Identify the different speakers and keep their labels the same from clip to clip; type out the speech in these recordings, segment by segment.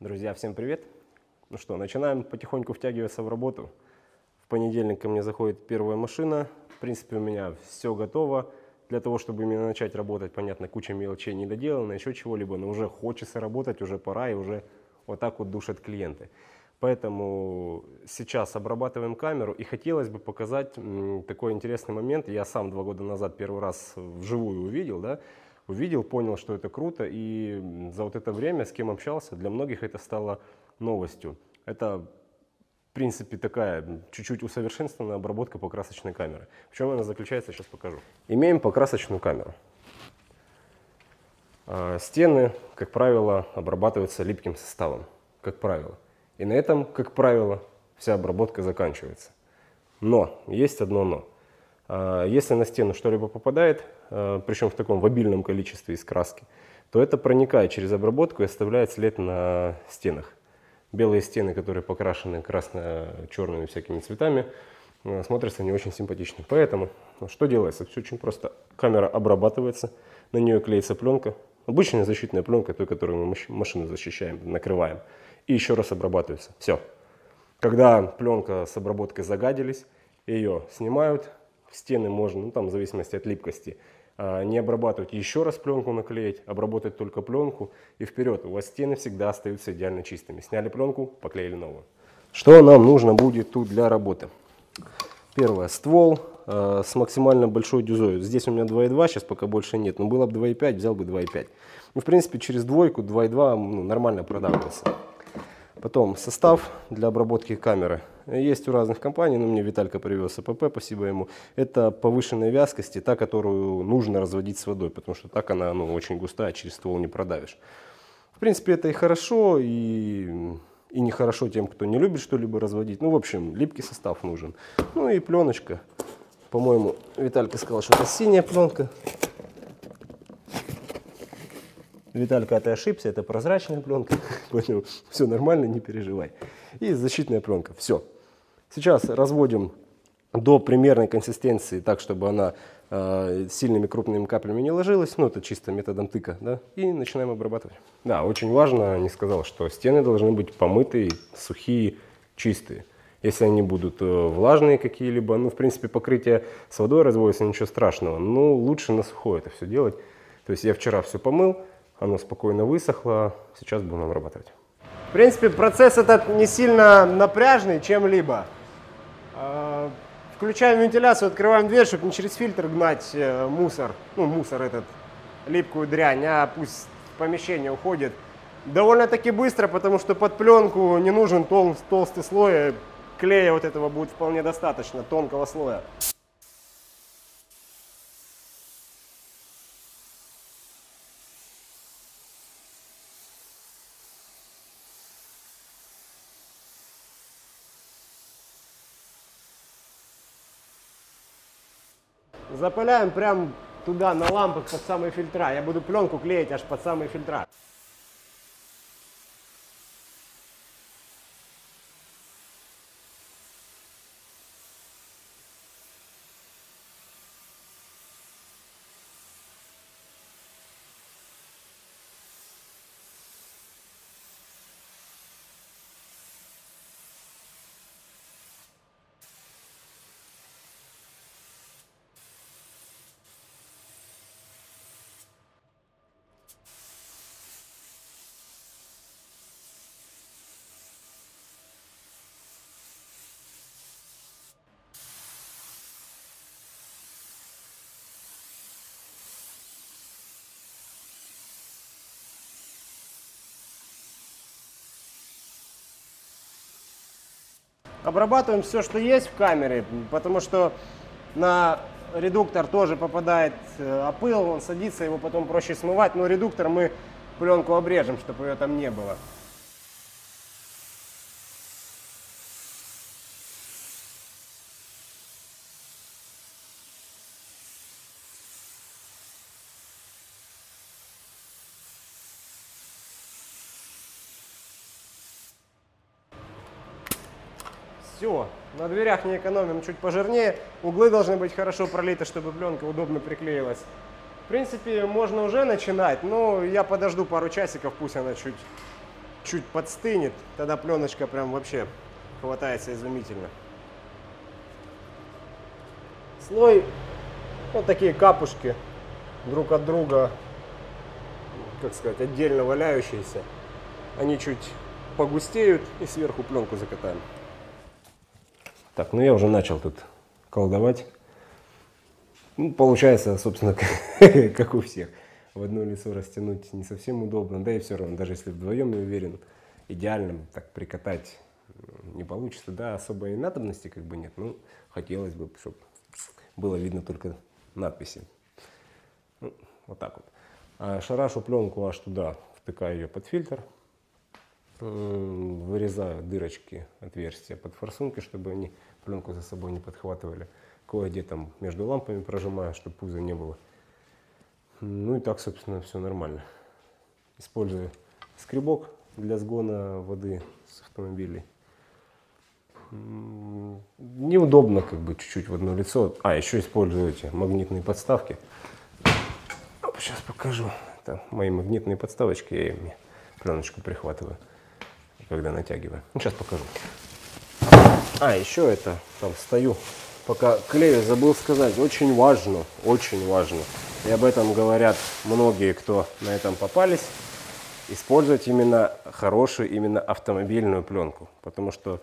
Speaker 1: Друзья, всем привет! Ну что, начинаем потихоньку втягиваться в работу. В понедельник ко мне заходит первая машина. В принципе, у меня все готово для того, чтобы именно начать работать. Понятно, куча мелочей не доделана, еще чего-либо, но уже хочется работать, уже пора и уже вот так вот душат клиенты. Поэтому сейчас обрабатываем камеру и хотелось бы показать такой интересный момент. Я сам два года назад первый раз вживую увидел, да, увидел, понял, что это круто, и за вот это время, с кем общался, для многих это стало новостью. Это, в принципе, такая чуть-чуть усовершенствованная обработка покрасочной камеры. В чем она заключается, сейчас покажу. Имеем покрасочную камеру. А, стены, как правило, обрабатываются липким составом, как правило. И на этом, как правило, вся обработка заканчивается. Но, есть одно но. А, если на стену что-либо попадает, а, причем в таком в обильном количестве из краски, то это проникает через обработку и оставляет след на стенах. Белые стены, которые покрашены красно-черными всякими цветами, а, смотрятся не очень симпатично. Поэтому что делается? Все очень просто. Камера обрабатывается, на нее клеится пленка. Обычная защитная пленка, той, которую мы машину защищаем, накрываем. И еще раз обрабатывается. Все. Когда пленка с обработкой загадились, ее снимают, стены можно, ну там в зависимости от липкости, а, не обрабатывать, еще раз пленку наклеить, обработать только пленку и вперед. У вас стены всегда остаются идеально чистыми. Сняли пленку, поклеили новую. Что нам нужно будет тут для работы? Первое, ствол э, с максимально большой дюзой. Здесь у меня 2,2, сейчас пока больше нет, но было бы 2,5, взял бы 2,5. Ну, в принципе, через двойку 2,2 ну, нормально продавливается. Потом состав для обработки камеры. Есть у разных компаний, но мне Виталька привез АПП, спасибо ему. Это повышенной вязкости, та, которую нужно разводить с водой, потому что так она ну, очень густая, через ствол не продавишь. В принципе, это и хорошо, и, и нехорошо тем, кто не любит что-либо разводить. Ну, в общем, липкий состав нужен. Ну и пленочка. По-моему, Виталька сказал, что это синяя пленка. Виталька, ты ошибся, это прозрачная пленка, понял? Все нормально, не переживай. И защитная пленка, все. Сейчас разводим до примерной консистенции, так, чтобы она э, сильными крупными каплями не ложилась, ну это чисто методом тыка, да, и начинаем обрабатывать. Да, очень важно, не сказал, что стены должны быть помытые, сухие, чистые. Если они будут э, влажные какие-либо, ну, в принципе, покрытие с водой разводится, ничего страшного, но лучше на сухое это все делать. То есть я вчера все помыл, оно спокойно высохло, сейчас будем обрабатывать. В принципе, процесс этот не сильно напряжный чем-либо. А, включаем вентиляцию, открываем дверь, чтобы не через фильтр гнать э, мусор, ну мусор этот, липкую дрянь, а пусть помещение уходит. Довольно-таки быстро, потому что под пленку не нужен тол толстый слой, клея вот этого будет вполне достаточно, тонкого слоя. Запыляем прям туда, на лампах под самые фильтра. Я буду пленку клеить аж под самые фильтра. Обрабатываем все, что есть в камере, потому что на редуктор тоже попадает э, опыл, он садится, его потом проще смывать, но редуктор мы пленку обрежем, чтобы ее там не было. Все, на дверях не экономим, чуть пожирнее. Углы должны быть хорошо пролиты, чтобы пленка удобно приклеилась. В принципе, можно уже начинать, но я подожду пару часиков, пусть она чуть, чуть подстынет, тогда пленочка прям вообще хватается изумительно. Слой, вот такие капушки друг от друга, как сказать, отдельно валяющиеся. Они чуть погустеют и сверху пленку закатаем. Так, ну я уже начал тут колдовать. Ну, получается, собственно, как у всех. В одно лицо растянуть не совсем удобно, да и все равно, даже если вдвоем не уверен, идеально так прикатать не получится. Да, особой надобности как бы нет, ну, хотелось бы, чтобы было видно только надписи. Ну, вот так вот. А шарашу пленку аж туда, втыкаю ее под фильтр, вырезаю дырочки, отверстия под форсунки, чтобы они пленку за собой не подхватывали кое-где там между лампами прожимаю, чтобы пуза не было. Ну и так, собственно, все нормально. Использую скребок для сгона воды с автомобилей. Неудобно как бы чуть-чуть в одно лицо. А, еще использую эти магнитные подставки. Сейчас покажу. Это мои магнитные подставочки, я ими пленочку прихватываю, когда натягиваю. Ну, сейчас покажу. А, еще это, там стою. Пока клею, забыл сказать, очень важно, очень важно, и об этом говорят многие, кто на этом попались, использовать именно хорошую, именно автомобильную пленку, потому что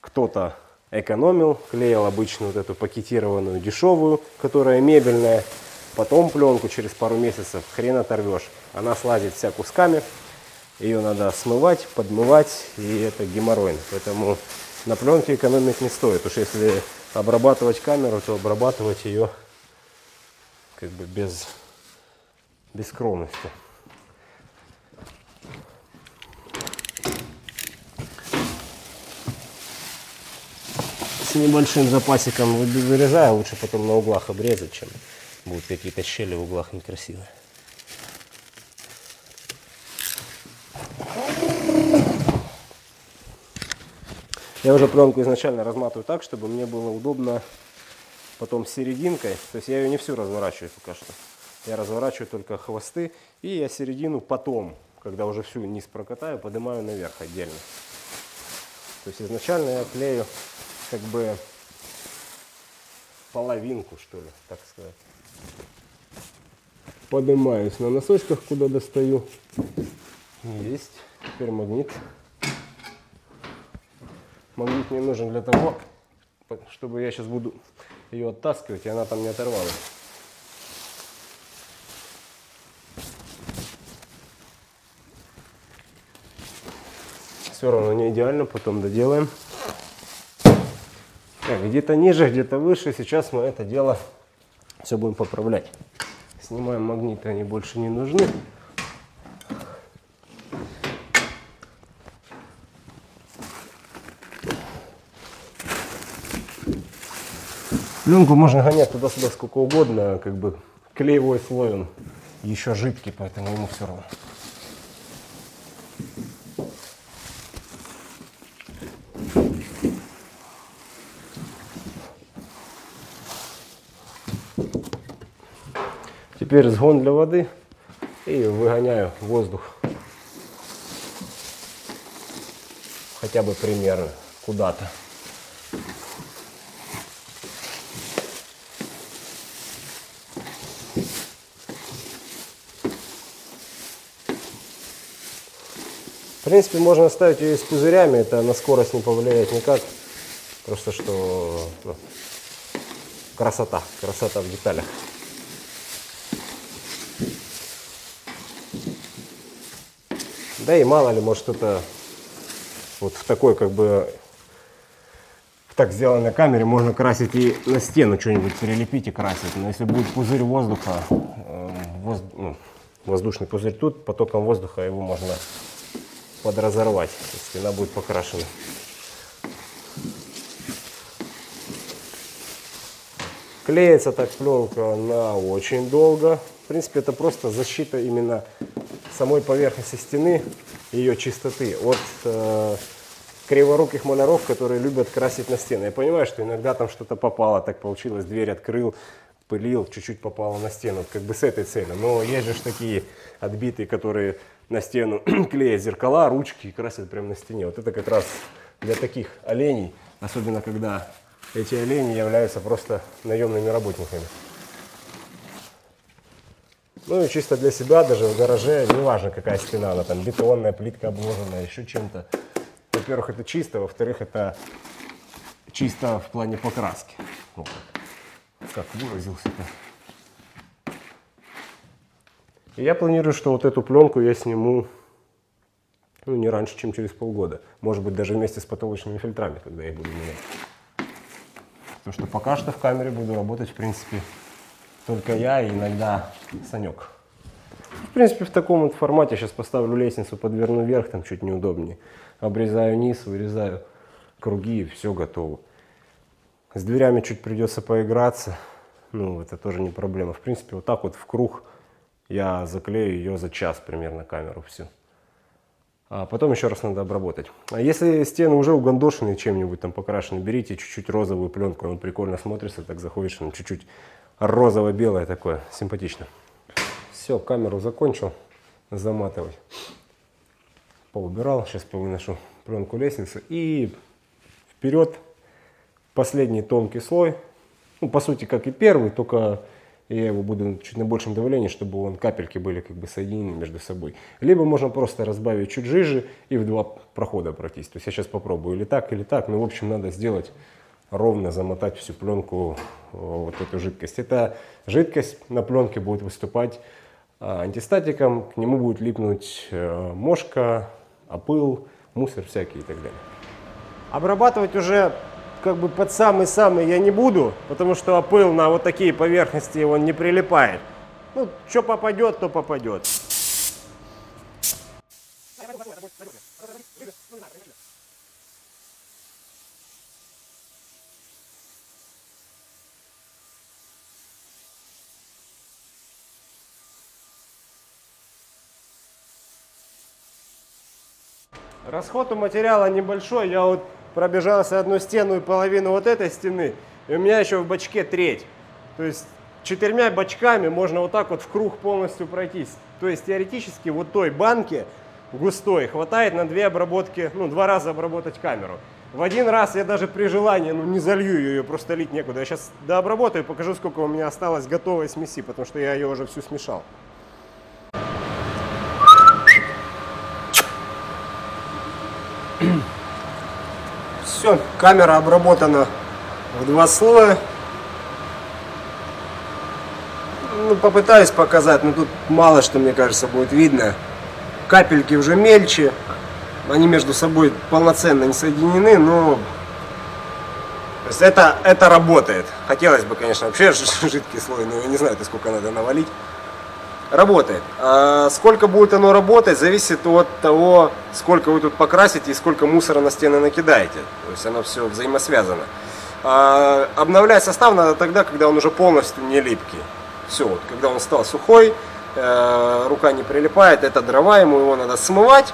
Speaker 1: кто-то экономил, клеил обычную вот эту пакетированную дешевую, которая мебельная, потом пленку через пару месяцев хрен оторвешь, она слазит вся кусками, ее надо смывать, подмывать, и это геморройно, поэтому на пленке экономить не стоит, уж если обрабатывать камеру, то обрабатывать ее как бы без, без. С небольшим запасиком вырезаю, лучше потом на углах обрезать, чем будут какие-то щели в углах некрасивые. Я уже пленку изначально разматываю так, чтобы мне было удобно потом с серединкой. То есть я ее не всю разворачиваю пока что. Я разворачиваю только хвосты. И я середину потом, когда уже всю низ прокатаю, поднимаю наверх отдельно. То есть изначально я клею как бы половинку, что ли, так сказать. Поднимаюсь на носочках, куда достаю. Есть. Теперь магнит. Магнит мне нужен для того, чтобы я сейчас буду ее оттаскивать, и она там не оторвалась. Все равно не идеально, потом доделаем. где-то ниже, где-то выше. Сейчас мы это дело все будем поправлять. Снимаем магниты, они больше не нужны. Пленку можно гонять туда-сюда сколько угодно, как бы клеевой слой он еще жидкий, поэтому ему все равно. Теперь сгон для воды и выгоняю воздух хотя бы примерно куда-то. Принципе, можно оставить ее с пузырями, это на скорость не повлияет никак. Просто что ну, красота, красота в деталях. Да и мало ли, может это вот в такой как бы в так сделанной камере можно красить и на стену что-нибудь прилепить и красить. Но если будет пузырь воздуха, э, воз, ну, воздушный пузырь тут, потоком воздуха его можно подразорвать. Стена будет покрашена. Клеится так пленка на очень долго. В принципе, это просто защита именно самой поверхности стены, ее чистоты от э, криворуких маляров, которые любят красить на стены. Я понимаю, что иногда там что-то попало, так получилось, дверь открыл, пылил, чуть-чуть попало на стену, как бы с этой целью. Но есть же такие отбитые, которые на стену клеят зеркала, ручки и красят прямо на стене. Вот это как раз для таких оленей, особенно когда эти олени являются просто наемными работниками. Ну и чисто для себя, даже в гараже, неважно какая стена, она там бетонная, плитка обложенная, еще чем-то. Во-первых, это чисто, во-вторых, это чисто в плане покраски. Вот. Как выразился-то. И я планирую, что вот эту пленку я сниму ну, не раньше, чем через полгода. Может быть, даже вместе с потолочными фильтрами, когда я их буду менять. Потому что пока что в камере буду работать, в принципе, только я и иногда Санек. В принципе, в таком вот формате сейчас поставлю лестницу, подверну вверх, там чуть неудобнее. Обрезаю низ, вырезаю круги, и все готово. С дверями чуть придется поиграться, ну, это тоже не проблема. В принципе, вот так вот в круг я заклею ее за час примерно камеру всю. А потом еще раз надо обработать. А если стены уже угандошены чем-нибудь там покрашены, берите чуть-чуть розовую пленку, он прикольно смотрится, так заходишь, он чуть-чуть розово-белое такое, симпатично. Все, камеру закончил заматывать. Поубирал, сейчас повыношу пленку лестницы и вперед последний тонкий слой. Ну, по сути, как и первый, только я его буду чуть на большем давлении, чтобы он капельки были как бы соединены между собой. Либо можно просто разбавить чуть жиже и в два прохода пройтись. То есть я сейчас попробую или так, или так. Но, в общем, надо сделать ровно, замотать всю пленку вот эту жидкость. Эта жидкость на пленке будет выступать а, антистатиком, к нему будет липнуть э, мошка, опыл, мусор всякий и так далее. Обрабатывать уже как бы под самый-самый я не буду, потому что опыл на вот такие поверхности он не прилипает. Ну, что попадет, то попадет. Расход у материала небольшой, я вот пробежался одну стену и половину вот этой стены, и у меня еще в бачке треть. То есть четырьмя бачками можно вот так вот в круг полностью пройтись. То есть теоретически вот той банки густой хватает на две обработки, ну два раза обработать камеру. В один раз я даже при желании ну, не залью ее, ее просто лить некуда. Я сейчас дообработаю и покажу, сколько у меня осталось готовой смеси, потому что я ее уже всю смешал. Все, камера обработана в два слоя. Ну, попытаюсь показать, но тут мало что, мне кажется, будет видно. Капельки уже мельче, они между собой полноценно не соединены, но это, это работает. Хотелось бы, конечно, вообще жидкий слой, но я не знаю, сколько надо навалить работает. А сколько будет оно работать, зависит от того, сколько вы тут покрасите и сколько мусора на стены накидаете. То есть оно все взаимосвязано. А обновлять состав надо тогда, когда он уже полностью не липкий. Все, вот, когда он стал сухой, э, рука не прилипает, это дрова, ему его надо смывать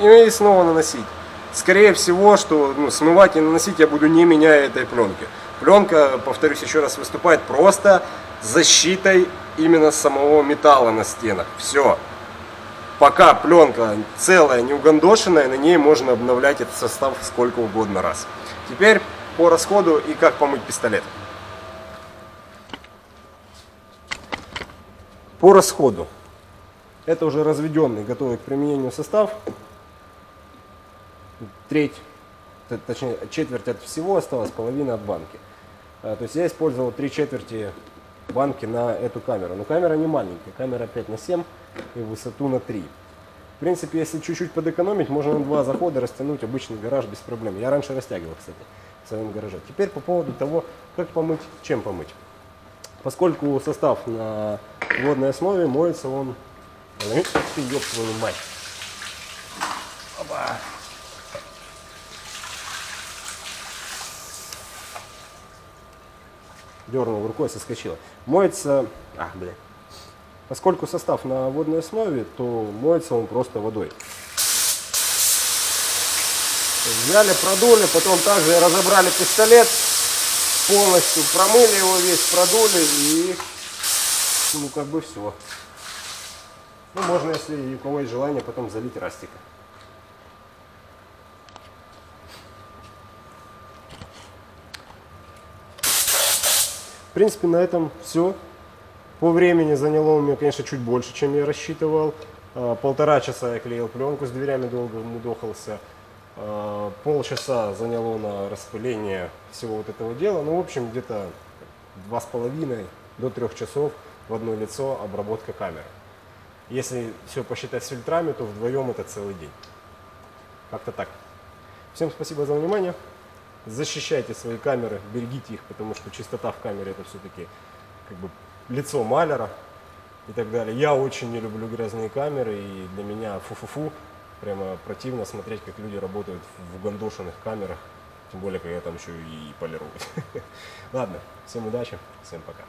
Speaker 1: и снова наносить. Скорее всего, что ну, смывать и наносить я буду не меняя этой пленки. Пленка, повторюсь еще раз, выступает просто защитой именно самого металла на стенах. Все. Пока пленка целая, не угандошенная, на ней можно обновлять этот состав сколько угодно раз. Теперь по расходу и как помыть пистолет. По расходу. Это уже разведенный, готовый к применению состав. Треть, точнее четверть от всего осталось, половина от банки. А, то есть я использовал три четверти банки на эту камеру. Но камера не маленькая, камера 5 на 7 и высоту на 3. В принципе, если чуть-чуть подэкономить, можно на два захода растянуть обычный гараж без проблем. Я раньше растягивал, кстати, в своем гараже. Теперь по поводу того, как помыть, чем помыть. Поскольку состав на водной основе, моется он... Ёб твою мать! Дернул рукой, соскочила. Моется, а, блядь. Поскольку состав на водной основе, то моется он просто водой. Взяли, продули, потом также разобрали пистолет, полностью промыли его весь, продули и ну как бы все. Ну, можно, если у кого есть желание, потом залить растика. В принципе, на этом все. По времени заняло у меня, конечно, чуть больше, чем я рассчитывал. А, Полтора часа я клеил пленку с дверями, долго мудохался. А, Полчаса заняло на распыление всего вот этого дела. Ну, в общем, где-то два с половиной до трех часов в одно лицо обработка камеры. Если все посчитать с фильтрами, то вдвоем это целый день. Как-то так. Всем спасибо за внимание. Защищайте свои камеры, берегите их, потому что чистота в камере это все-таки как бы лицо маляра и так далее. Я очень не люблю грязные камеры, и для меня фу-фу-фу, прямо противно смотреть, как люди работают в угандошенных камерах, тем более, когда там еще и полируют. Ладно, всем удачи, всем пока.